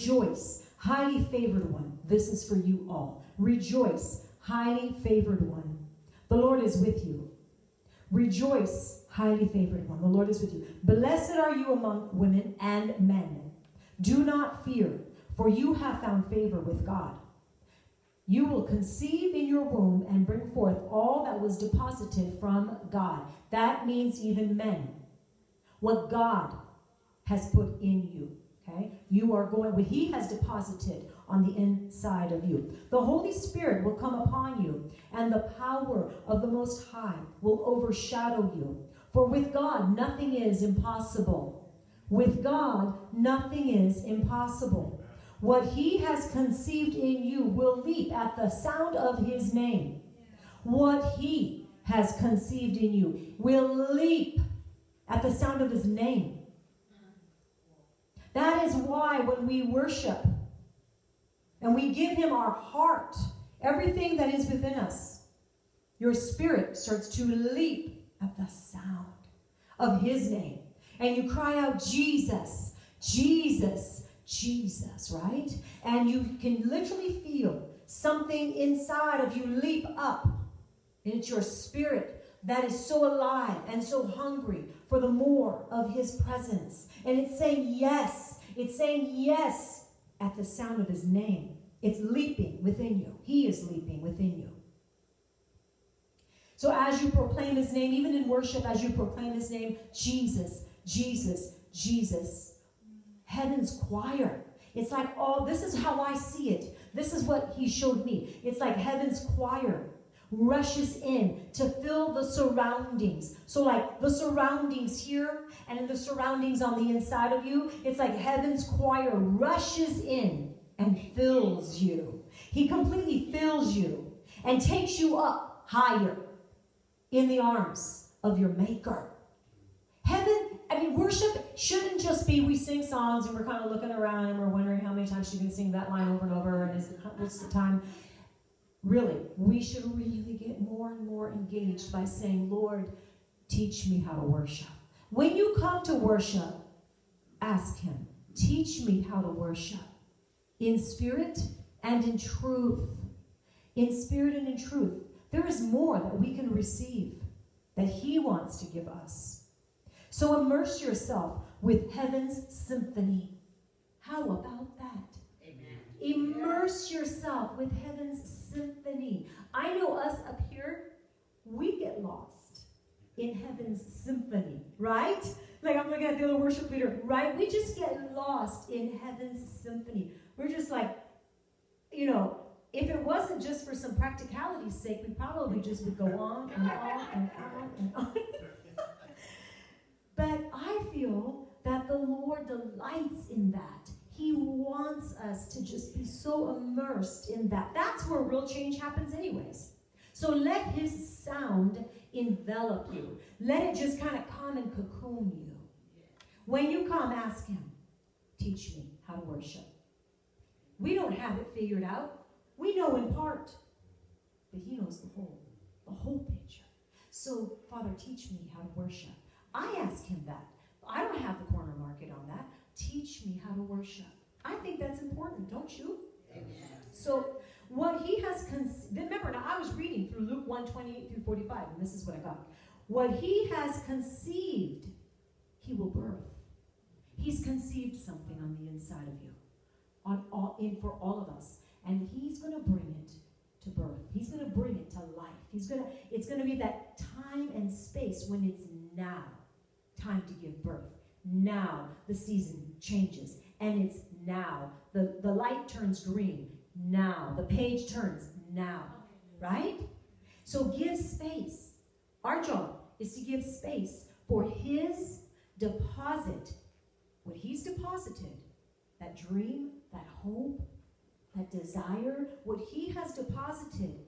Rejoice, highly favored one. This is for you all. Rejoice, highly favored one. The Lord is with you. Rejoice, highly favored one. The Lord is with you. Blessed are you among women and men. Do not fear, for you have found favor with God. You will conceive in your womb and bring forth all that was deposited from God. That means even men. What God has put in you. Okay? You are going, what He has deposited on the inside of you. The Holy Spirit will come upon you, and the power of the Most High will overshadow you. For with God, nothing is impossible. With God, nothing is impossible. What He has conceived in you will leap at the sound of His name. What He has conceived in you will leap at the sound of His name. That is why when we worship and we give Him our heart, everything that is within us, your spirit starts to leap at the sound of His name. And you cry out, Jesus, Jesus, Jesus, right? And you can literally feel something inside of you leap up. And it's your spirit that is so alive and so hungry for the more of his presence. And it's saying yes. It's saying yes at the sound of his name. It's leaping within you. He is leaping within you. So as you proclaim his name, even in worship, as you proclaim his name, Jesus, Jesus, Jesus, heaven's choir. It's like, oh, this is how I see it. This is what he showed me. It's like heaven's choir rushes in to fill the surroundings. So, like the surroundings here and in the surroundings on the inside of you, it's like heaven's choir rushes in and fills you. He completely fills you and takes you up higher in the arms of your Maker. Heaven, I mean, worship shouldn't just be we sing songs and we're kind of looking around and we're wondering how many times she can sing that line over and over and is it, what's the time? Really, we should really get more and more engaged by saying, Lord, teach me how to worship. When you come to worship, ask Him, teach me how to worship in spirit and in truth. In spirit and in truth. There is more that we can receive that He wants to give us. So immerse yourself with heaven's symphony. How about that? Amen. Immerse yourself with heaven's symphony. I know us up here, we get lost in heaven's symphony, right? Like I'm looking at the other worship leader, right? We just get lost in heaven's symphony. We're just like, you know, if it wasn't just for some practicality's sake, we probably just would go on and on and on and on. but I feel that the Lord delights in that. He wants us to just be so immersed in that. That's where real change happens, anyways. So let his sound envelop you. Let it just kind of come and cocoon you. When you come, ask him, teach me how to worship. We don't have it figured out. We know in part, but he knows the whole, the whole picture. So, Father, teach me how to worship. I ask him that. I don't have the corner market on that. Teach me how to worship. I think that's important, don't you? So what he has, con- remember now I was reading through Luke 1, 28 through 45, and this is what I got. What he has conceived, he will birth. He's conceived something on the inside of you, on all, in for all of us, and he's going to bring it to birth. He's going to bring it to life. He's going to. It's going to be that time and space when it's now time to give birth. Now the season changes and it's now. The, the light turns green now. The page turns now. Right? So give space. Our job is to give space for his deposit, what he's deposited, that dream, that hope, that desire, what he has deposited.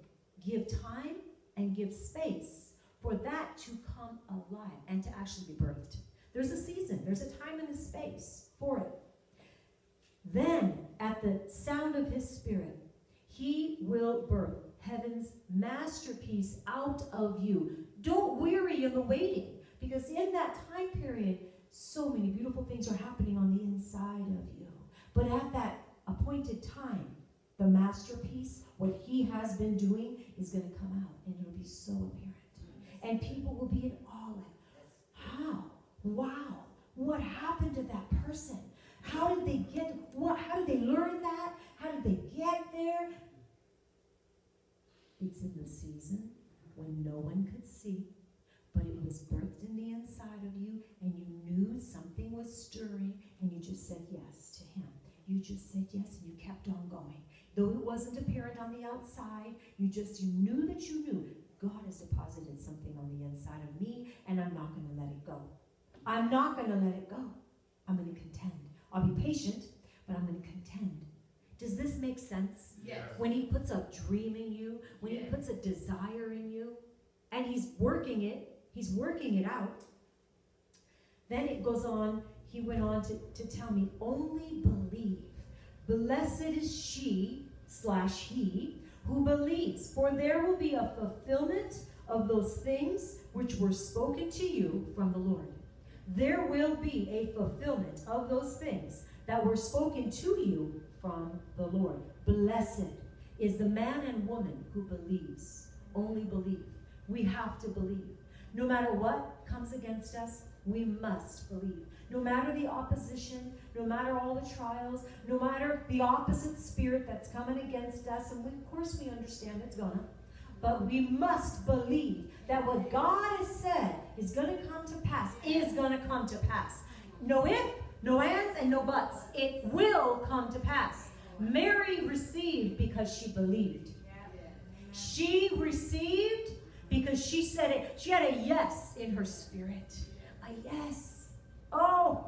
Give time and give space for that to come alive and to actually be birthed. There's a season, there's a time and a space for it. Then, at the sound of his spirit, he will birth heaven's masterpiece out of you. Don't weary in the waiting, because in that time period, so many beautiful things are happening on the inside of you. But at that appointed time, the masterpiece, what he has been doing, is going to come out and it'll be so apparent. And people will be in awe like, how? Wow. What happened to that person? How did they get what how did they learn that? How did they get there? It's in the season when no one could see, but it was birthed in the inside of you, and you knew something was stirring, and you just said yes to him. You just said yes, and you kept on going. Though it wasn't apparent on the outside, you just you knew that you knew God has deposited something on the inside of me, and I'm not going to let it go. I'm not going to let it go. I'm going to contend. I'll be patient, but I'm going to contend. Does this make sense? Yes. When he puts a dream in you, when he puts a desire in you, and he's working it, he's working it out. Then it goes on, he went on to, to tell me, only believe. Blessed is she slash he who believes, for there will be a fulfillment of those things which were spoken to you from the Lord. There will be a fulfillment of those things that were spoken to you from the Lord. Blessed is the man and woman who believes. Only believe. We have to believe. No matter what comes against us, we must believe. No matter the opposition, no matter all the trials, no matter the opposite spirit that's coming against us, and we, of course we understand it's gonna, but we must believe that what God has said is gonna come to pass, is gonna come to pass. No if, no ands, and no buts. It will come to pass. Mary received because she believed. She received because she said it. She had a yes in her spirit. A yes. Oh,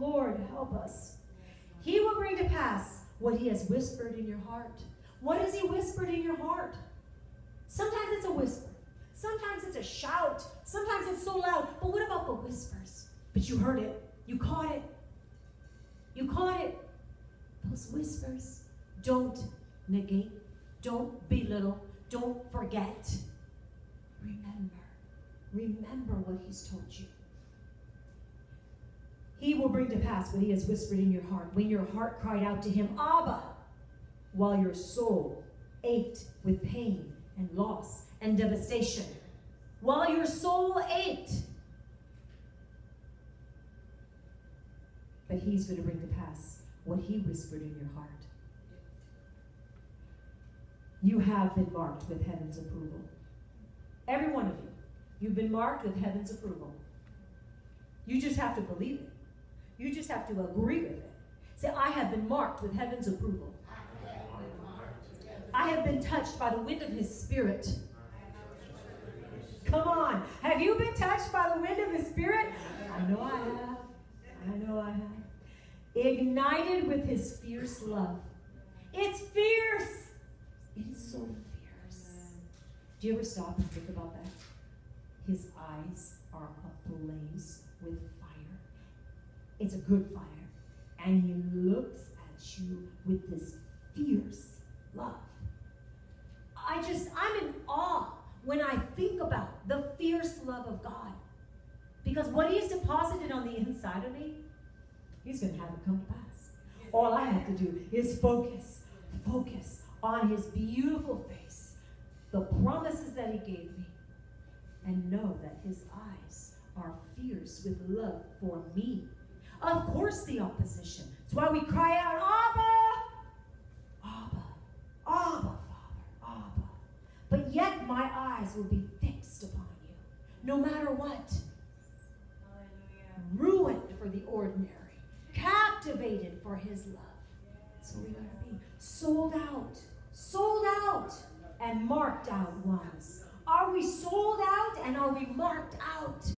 Lord, help us. He will bring to pass what he has whispered in your heart. What has he whispered in your heart? Sometimes it's a whisper. Sometimes it's a shout. Sometimes it's so loud. But what about the whispers? But you heard it. You caught it. You caught it. Those whispers. Don't negate. Don't belittle. Don't forget. Remember. Remember what he's told you. He will bring to pass what he has whispered in your heart. When your heart cried out to him, Abba, while your soul ached with pain and loss and devastation. While your soul ached. But he's going to bring to pass what he whispered in your heart. You have been marked with heaven's approval. Every one of you. You've been marked with heaven's approval. You just have to believe it. You just have to agree with it. Say, I have been marked with heaven's approval. I have been touched by the wind of his spirit. Come on. Have you been touched by the wind of his spirit? I know I have. I know I have. Ignited with his fierce love. It's fierce. It is so fierce. Do you ever stop and think about that? His eyes are ablaze with fire. It's a good fire. And he looks at you with this fierce love. I just, I'm in awe when I think about the fierce love of God. Because what He's deposited on the inside of me, He's going to have it come to pass. All I have to do is focus, focus on His beautiful face, the promises that He gave me, and know that His eyes are fierce with love for me. Of course, the opposition. That's why we cry out, Abba! Abba! Abba, Father, Abba. But yet my eyes will be fixed upon you, no matter what. Ruined for the ordinary, captivated for his love. So we gotta be sold out, sold out, and marked out ones. Are we sold out and are we marked out?